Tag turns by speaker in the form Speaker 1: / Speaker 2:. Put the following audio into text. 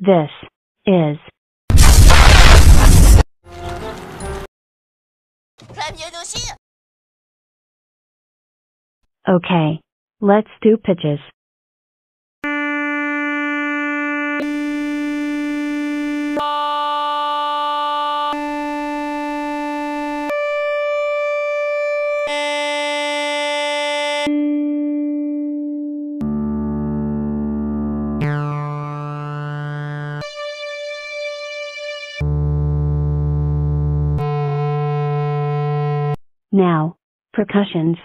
Speaker 1: This is. Okay, let's do pitches. Now, percussions.